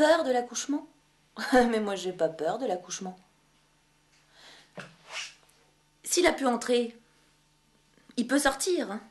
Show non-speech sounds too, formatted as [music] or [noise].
peur de l'accouchement [laughs] Mais moi, j'ai pas peur de l'accouchement. S'il a pu entrer, il peut sortir. Hein.